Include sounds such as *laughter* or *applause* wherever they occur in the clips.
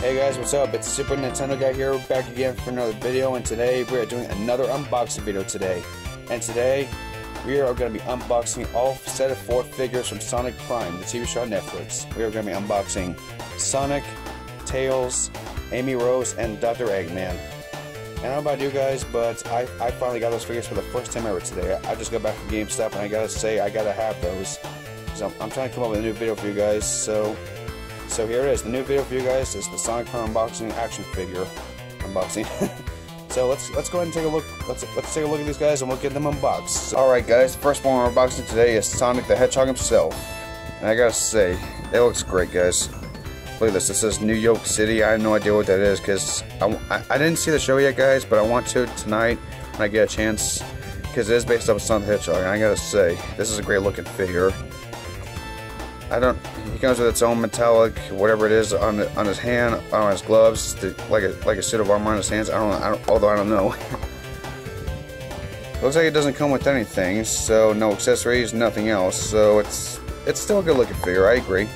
Hey guys, what's up? It's Super Nintendo Guy here, back again for another video, and today we are doing another unboxing video today. And today, we are going to be unboxing all set of four figures from Sonic Prime, the TV show on Netflix. We are going to be unboxing Sonic, Tails, Amy Rose, and Dr. Eggman. I don't know about you guys, but I, I finally got those figures for the first time ever today. I, I just got back from GameStop, and I gotta say, I gotta have those. So I'm, I'm trying to come up with a new video for you guys, so so here it is. The new video for you guys is the Sonic Prime unboxing action figure unboxing. *laughs* so let's let's go ahead and take a look. Let's let's take a look at these guys and we'll get them unboxed. All right, guys. The First one we're unboxing today is Sonic the Hedgehog himself. And I gotta say, it looks great, guys. Look at this. This says New York City. I have no idea what that is because I, I, I, didn't see the show yet, guys. But I want to tonight when I get a chance because it is based off of Sonic the Hedgehog. And I gotta say, this is a great looking figure. I don't. He comes with its own metallic, whatever it is, on the, on his hand, on his gloves, to, like a like a suit of armor on his hands. I don't. I don't although I don't know. *laughs* Looks like it doesn't come with anything, so no accessories, nothing else. So it's it's still a good looking figure. I agree.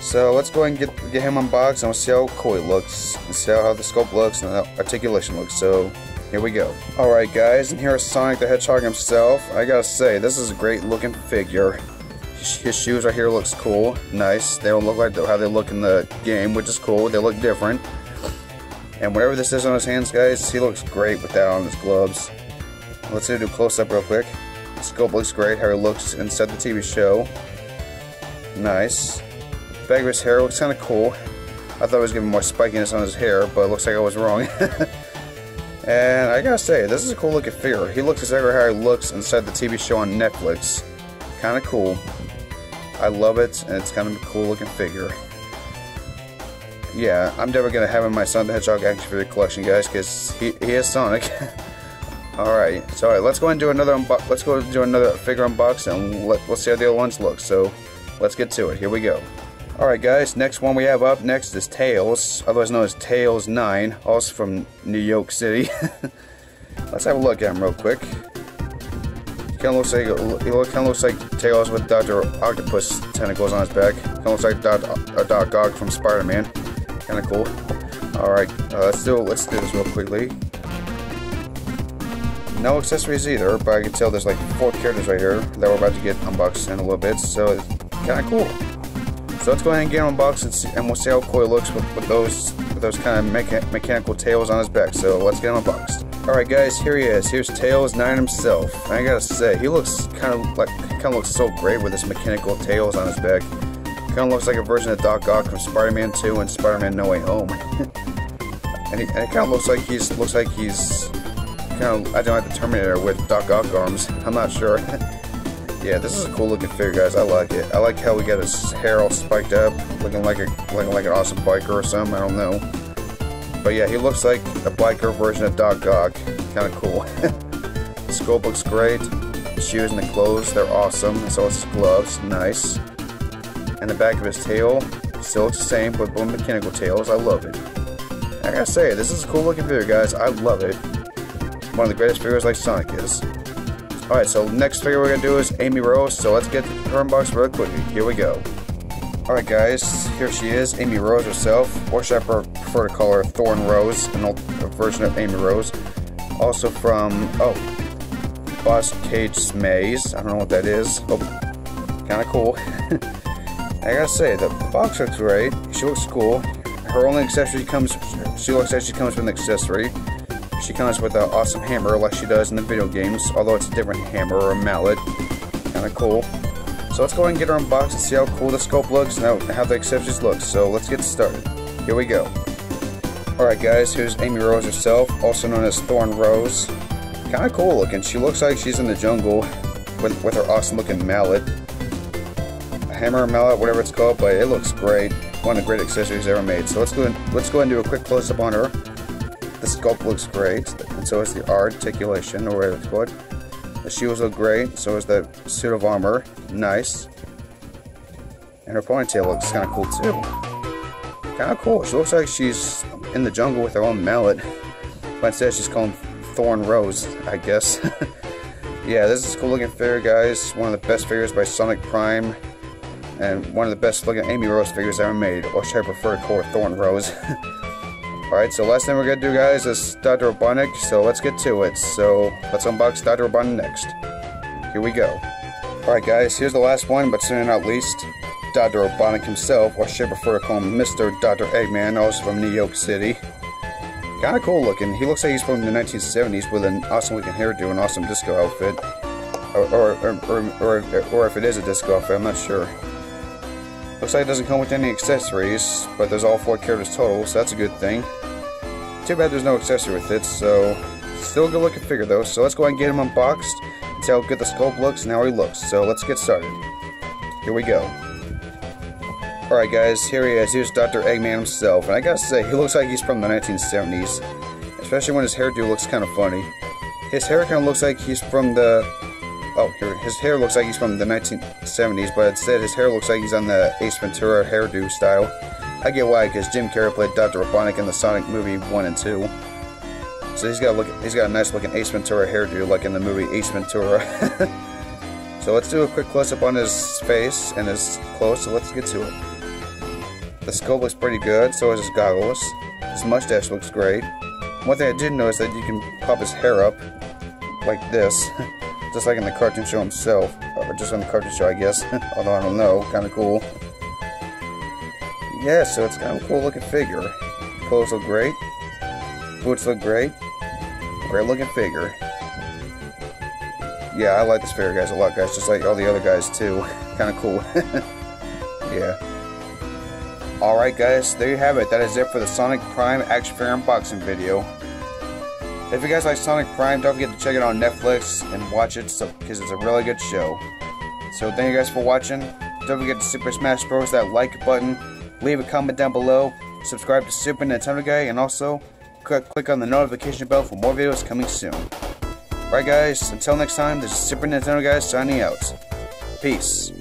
So let's go ahead and get get him unboxed and we'll see how cool he looks, and see how the sculpt looks and the articulation looks. So here we go. Alright guys, and here's Sonic the Hedgehog himself. I gotta say, this is a great looking figure his shoes right here looks cool, nice. They don't look like how they look in the game, which is cool. They look different. And whatever this is on his hands, guys, he looks great with that on his gloves. Let's do a close-up real quick. The scope looks great, how he looks inside the TV show. Nice. Back of his hair looks kind of cool. I thought he was giving more spikiness on his hair, but it looks like I was wrong. *laughs* and I gotta say, this is a cool looking figure. He looks exactly how he looks inside the TV show on Netflix. Kind of cool. I love it, and it's kind of a cool looking figure. Yeah, I'm never going to have him in my Sonic the Hedgehog action figure collection, guys, because he, he is Sonic. *laughs* Alright, so alright, let's go and do another let's go do another figure unboxing and let, let's see how the other ones look. So let's get to it. Here we go. Alright guys, next one we have up next is Tails, otherwise known as Tails 9, also from New York City. *laughs* let's have a look at him real quick. Of looks like of looks like Tails with Doctor Octopus tentacles on his back. Kind of looks like Doc, uh, Doc Ock from Spider-Man. Kind of cool. All right, uh, let's do let's do this real quickly. No accessories either, but I can tell there's like four characters right here that we're about to get unboxed in a little bit, so it's kind of cool. So let's go ahead and get unboxed and, see, and we'll see how cool it looks with, with those with those kind of mecha mechanical tails on his back. So let's get him unboxed. Alright guys, here he is. Here's Tails 9 himself. I gotta say, he looks kind of like kind of looks so great with his mechanical tails on his back. Kind of looks like a version of Doc Ock from Spider-Man 2 and Spider-Man No Way Home. *laughs* and, he, and, it kind of looks like he's looks like he's kind of I don't like the Terminator with Doc Ock arms. *laughs* I'm not sure. *laughs* yeah, this is a cool looking figure, guys. I like it. I like how we got his hair all spiked up, looking like a looking like an awesome biker or something. I don't know. But yeah, he looks like a biker version of Ock. Kind of cool. *laughs* the scope looks great. The shoes and the clothes, they're awesome. And so his gloves, nice. And the back of his tail still looks the same, but both mechanical tails. I love it. I gotta say, this is a cool looking figure, guys. I love it. One of the greatest figures like Sonic is. Alright, so next figure we're gonna do is Amy Rose, so let's get her unboxed real quickly. Here we go. Alright guys, here she is, Amy Rose herself, or should I prefer to call her Thorn Rose, an old version of Amy Rose. Also from, oh, Boss Cage Maze, I don't know what that is, oh, kinda cool. *laughs* I gotta say, the, box looks great, she looks cool. Her only accessory comes, she looks like she comes with an accessory. She comes with an awesome hammer like she does in the video games, although it's a different hammer or a mallet. Kinda cool. So let's go ahead and get her unboxed and see how cool the scope looks and how the accessories look. So let's get started. Here we go. Alright guys, here's Amy Rose herself, also known as Thorn Rose. Kinda cool looking. She looks like she's in the jungle with, with her awesome looking mallet. A hammer mallet, whatever it's called, but it looks great. One of the great accessories ever made. So let's go and, let's go and do a quick close-up on her. The sculpt looks great, and so is the articulation, or whatever it's called. The shoes look great, so is the suit of armor. Nice. And her ponytail looks kind of cool too. Kind of cool. She looks like she's in the jungle with her own mallet. *laughs* But instead she's called Thorn Rose, I guess. *laughs* yeah, this is a cool looking figure, guys. One of the best figures by Sonic Prime. and one of the best looking Amy Rose figures ever made, or should I prefer to call her Thorn Rose. *laughs* Alright, so last thing we're gonna do guys is Dr. Robotnik, so let's get to it. So let's unbox Dr. Robotnik next. Here we go. Alright guys, here's the last one, but certainly not least, Dr. Robotnik himself, or should I prefer to call him Mr. Dr. Eggman, also from New York City. Kinda cool looking. He looks like he's from the 1970s with an awesome looking hairdo and awesome disco outfit. Or, or, or, or, or if it is a disco outfit, I'm not sure. Looks like it doesn't come with any accessories, but there's all four characters total, so that's a good thing. Too bad there's no accessory with it, so still a good looking figure though. So let's go ahead and get him unboxed and see how good the sculpt looks and how he looks. So let's get started. Here we go. Alright guys, here he is. Here's Dr. Eggman himself. And I gotta say, he looks like he's from the 1970s. Especially when his hairdo looks kind of funny. His hair kind of looks like he's from the Oh, here, his hair looks like he's from the 1970s, but instead his hair looks like he's on the Ace Ventura hairdo style. I get why, because Jim Carrey played Dr. Robotnik in the Sonic movie 1 and 2. So he's got a look, he's got a nice looking Ace Ventura hairdo, like in the movie Ace Ventura. *laughs* so let's do a quick close up on his face and his clothes. So let's get to it. The skull looks pretty good. So is his goggles. His mustache looks great. One thing I did notice that you can pop his hair up like this. *laughs* just like in the cartoon show himself, or just on the cartoon show, I guess. *laughs* Although I don't know, kind of cool. Yeah, so it's kind of a cool looking figure. Clothes look great. Boots look great. Great looking figure. Yeah, I like this figure, guys, a lot, guys. Just like all the other guys, too. *laughs* kind of cool. *laughs* yeah. Alright, guys, there you have it. That is it for the Sonic Prime action figure unboxing video. If you guys like Sonic Prime, don't forget to check it on Netflix and watch it because it's a really good show. So thank you guys for watching. Don't forget to Super Smash Bros. that like button. Leave a comment down below. Subscribe to Super Nintendo Guy and also click, click on the notification bell for more videos coming soon. Alright guys, until next time, this is Super Nintendo Guy signing out. Peace.